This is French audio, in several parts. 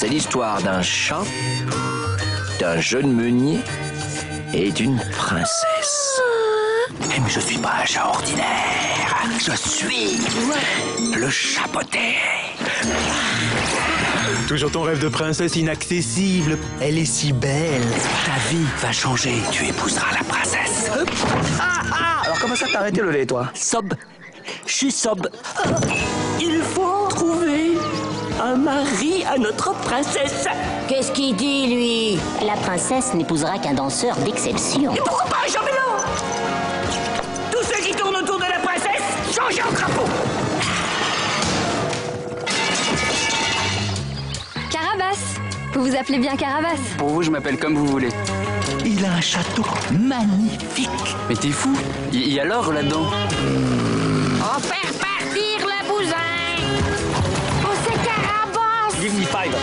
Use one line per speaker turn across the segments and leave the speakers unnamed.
C'est l'histoire d'un chat, d'un jeune meunier et d'une princesse. Eh, Mais je suis pas un chat ordinaire. Je suis le chapoté.
Toujours ton rêve de princesse inaccessible. Elle est si belle.
Ta vie va changer. Tu épouseras la princesse. Ah, ah Alors comment ça t'as arrêté le lait, toi? Sob. Je suis sob. Un mari à notre princesse.
Qu'est-ce qu'il dit, lui? La princesse n'épousera qu'un danseur d'exception.
Et pourquoi pas un chambellan Tous ceux qui tournent autour de la princesse, changez en crapaud.
Carabas Vous vous appelez bien Carabas
Pour vous, je m'appelle comme vous voulez.
Il a un château magnifique.
Mais t'es fou Il y a l'or là-dedans.
On fait partir le bousin
five.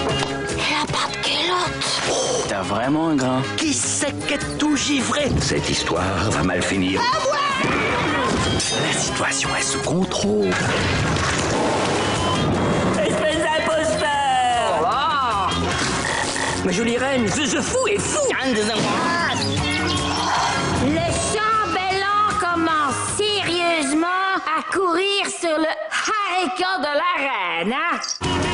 Elle a pas de culotte
T'as vraiment un grain.
Qui c'est qui est tout givré Cette histoire va mal finir. La situation est sous contrôle. Espèce d'imposteur Ma jolie reine, ce, ce fou est fou
Le chambellan commence sérieusement à courir sur le haricot de la reine, hein?